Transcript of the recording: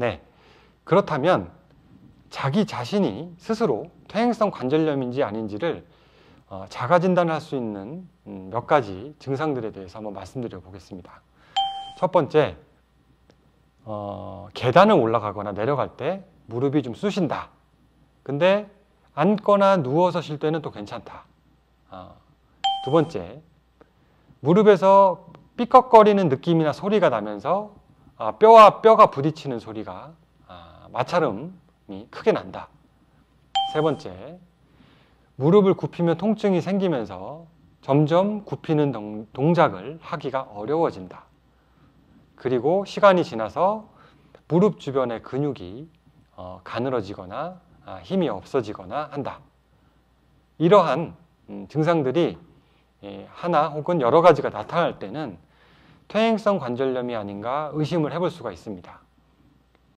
네. 그렇다면 자기 자신이 스스로 퇴행성 관절염인지 아닌지를 어, 자가 진단을 할수 있는 음, 몇 가지 증상들에 대해서 한번 말씀드려 보겠습니다. 첫 번째, 어, 계단을 올라가거나 내려갈 때 무릎이 좀 쑤신다. 근데 앉거나 누워서 쉴 때는 또 괜찮다. 어, 두 번째, 무릎에서 삐걱거리는 느낌이나 소리가 나면서 아, 뼈와 뼈가 부딪히는 소리가 아, 마찰음이 크게 난다. 세 번째, 무릎을 굽히면 통증이 생기면서 점점 굽히는 동, 동작을 하기가 어려워진다. 그리고 시간이 지나서 무릎 주변의 근육이 어, 가늘어지거나 아, 힘이 없어지거나 한다. 이러한 음, 증상들이 예, 하나 혹은 여러 가지가 나타날 때는 퇴행성 관절염이 아닌가 의심을 해볼 수가 있습니다.